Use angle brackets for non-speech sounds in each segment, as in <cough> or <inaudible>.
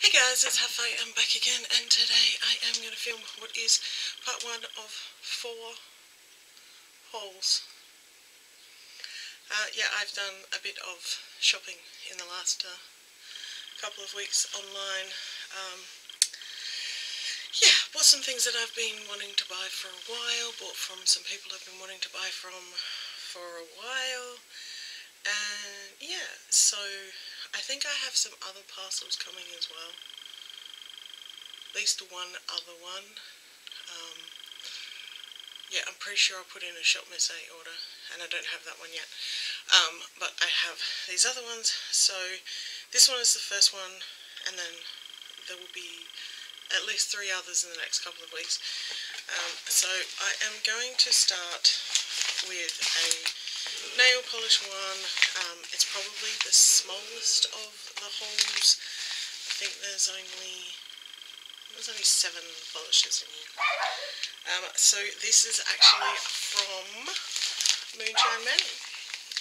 Hey guys, it's Hafe. I'm back again and today I am going to film what is part one of four hauls. Uh, yeah, I've done a bit of shopping in the last uh, couple of weeks online. Um, yeah, bought some things that I've been wanting to buy for a while, bought from some people I've been wanting to buy from for a while, and yeah, so I think I have some other parcels coming as well. At least one other one. Um, yeah, I'm pretty sure I'll put in a Shop Miss A order, and I don't have that one yet. Um, but I have these other ones. So this one is the first one, and then there will be at least three others in the next couple of weeks. Um, so I am going to start with a nail polish one. Um, it's probably the smallest of the holes. I think there's only there's only seven polishes in here. Um, so this is actually from Moonshine Mani.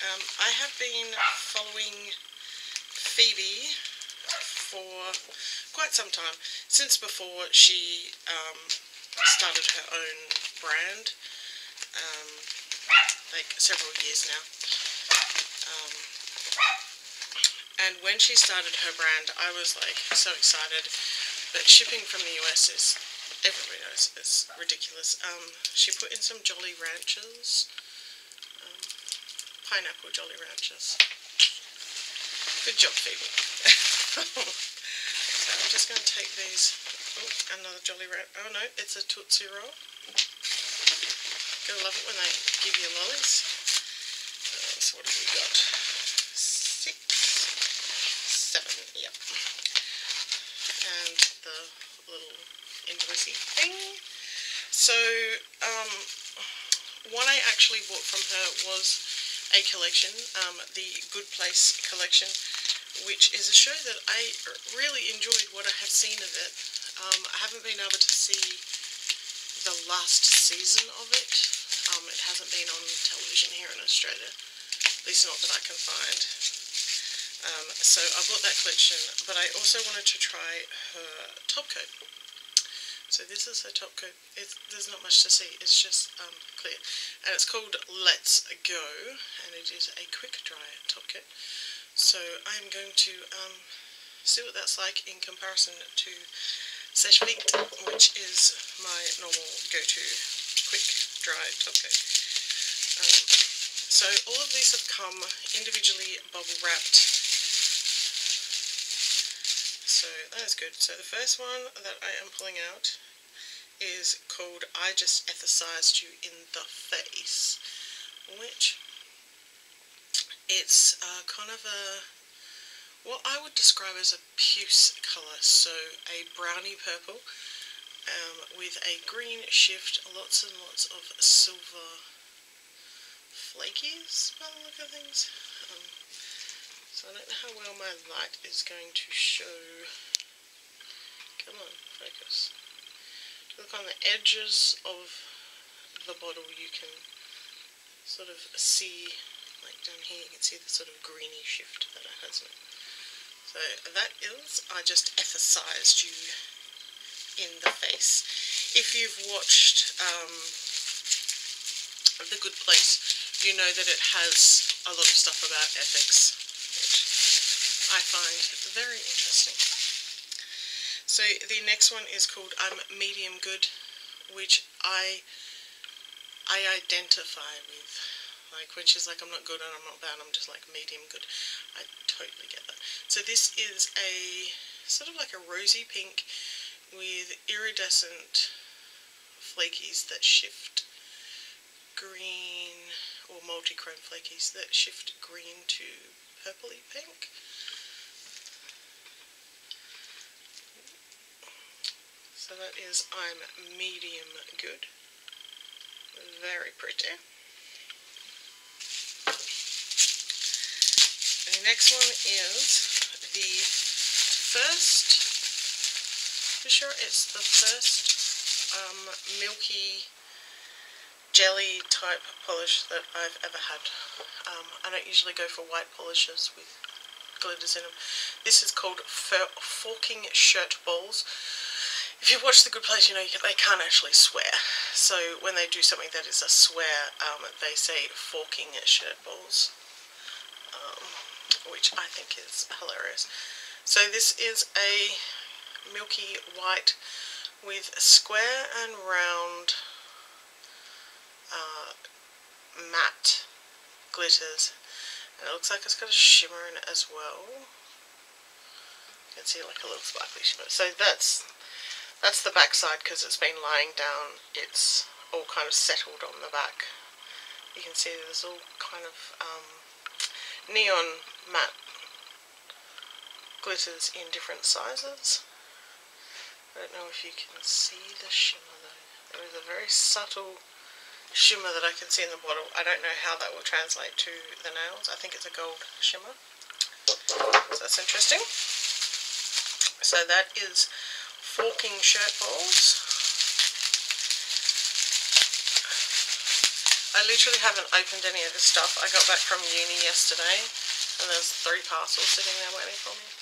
Um, I have been following Phoebe for quite some time, since before she um, started her own brand. Like several years now. Um, and when she started her brand, I was like so excited. But shipping from the US is, everybody knows, is ridiculous. Um, she put in some Jolly Ranchers, um, pineapple Jolly Ranchers. Good job, Phoebe. <laughs> so I'm just going to take these. Oh, another Jolly Rancher. Oh no, it's a Tootsie Roll. Gotta love it when they give you lollies. Uh, so what have we got? Six, seven, yep. And the little invoicey thing. So, um, one I actually bought from her was a collection, um, the Good Place collection, which is a show that I really enjoyed what I have seen of it. Um, I haven't been able to see the last season of it um, it hasn't been on television here in Australia, at least not that I can find. Um, so I bought that collection, but I also wanted to try her top coat. So this is her top coat. It's, there's not much to see, it's just um, clear. And it's called Let's Go, and it is a quick dry top coat. So I'm going to um, see what that's like in comparison to Vite, which is my normal go-to quick dry coat. Um, so all of these have come individually bubble wrapped. So that is good. So the first one that I am pulling out is called I Just Ethicized You in the Face, which it's uh, kind of a what I would describe as a puce colour, so a browny purple um, with a green shift, lots and lots of silver flakies by the look of things. Um, so I don't know how well my light is going to show. Come on, focus. Look on the edges of the bottle you can sort of see, like down here you can see the sort of greeny shift that it has in it. So that is, I just ethicized you in the face. If you've watched um, The Good Place, you know that it has a lot of stuff about ethics, which I find very interesting. So the next one is called I'm Medium Good, which I I identify with. Like when she's like I'm not good and I'm not bad, I'm just like medium good. I totally get that. So this is a sort of like a rosy pink with iridescent flakies that shift green, or multi-chrome flakies that shift green to purpley pink. So that is I'm medium good. Very pretty. And the next one is the first for sure it's the first um, milky jelly type polish that I've ever had. Um, I don't usually go for white polishes with glitters in them. This is called Forking Shirt Balls. If you watch The Good Place, you know they can't actually swear. So when they do something that is a swear, um, they say forking shirt balls, which I think is hilarious. So this is a milky white with square and round uh, matte glitters. And it looks like it's got a shimmer in it as well. You can see like a little sparkly shimmer. So that's that's the back side because it's been lying down. It's all kind of settled on the back. You can see there's all kind of um, neon matte glitters in different sizes. I don't know if you can see the shimmer though. There is a very subtle shimmer that I can see in the bottle. I don't know how that will translate to the nails. I think it's a gold shimmer. So that's interesting. So that is forking shirt balls. I literally haven't opened any of this stuff. I got back from uni yesterday and there's three parcels sitting there waiting for me. <sighs>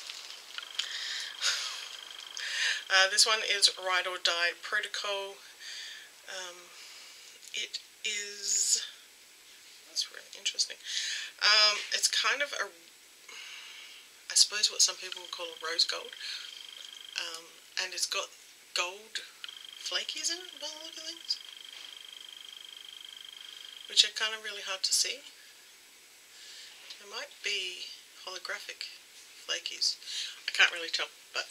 Uh, this one is Ride or Die Protocol. Um, it is, that's really interesting. Um, it's kind of a, I suppose what some people would call a rose gold. Um, and it's got gold flakies in it by the look of things which are kind of really hard to see. There might be holographic flakies. I can't really tell but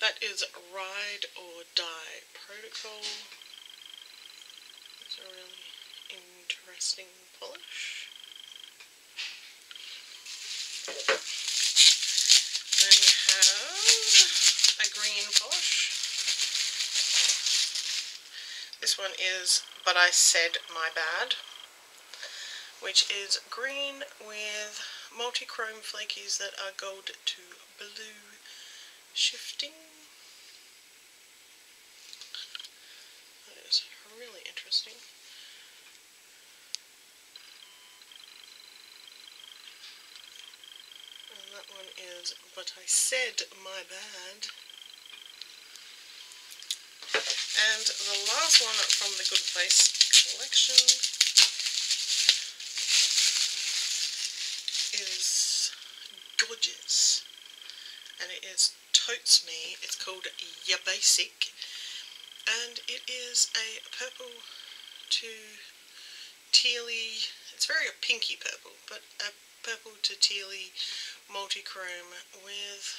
that is Ride or Die Protocol. It's a really interesting polish. Very how a green polish. This one is But I Said My Bad, which is green with multi-chrome flakies that are gold to blue shifting. That is really interesting. And that one is But I Said My Bad. And the last one from the Good Place collection is gorgeous. And it is Totes Me. It's called Ya Basic. And it is a purple to tealy, it's very a pinky purple, but a purple to tealy multi-chrome with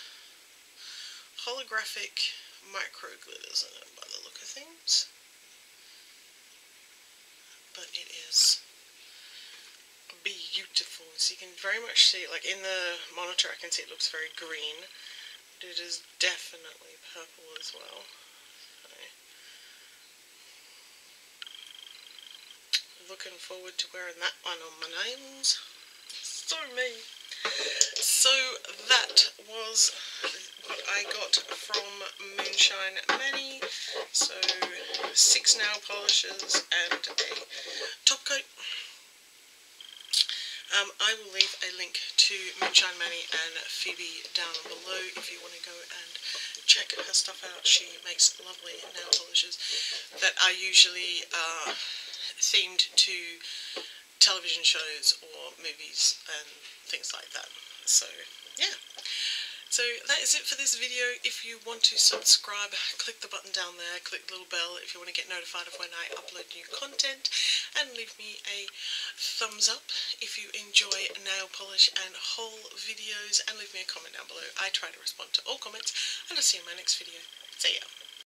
holographic micro glitters in it by the look of things. But it is beautiful. So you can very much see, like in the monitor I can see it looks very green. But it is definitely purple as well. So, looking forward to wearing that one on my nails. So me. So that was what I got from Moonshine Mani. So six nail polishes and a top coat. Um, I will leave a link to Moonshine Mani and Phoebe down below if you want to go and check her stuff out. She makes lovely nail polishes that are usually uh, themed to television shows or movies and things like that. So, yeah. So that is it for this video. If you want to subscribe, click the button down there, click the little bell if you want to get notified of when I upload new content, and leave me a thumbs up if you enjoy nail polish and haul videos, and leave me a comment down below. I try to respond to all comments, and I'll see you in my next video. See ya.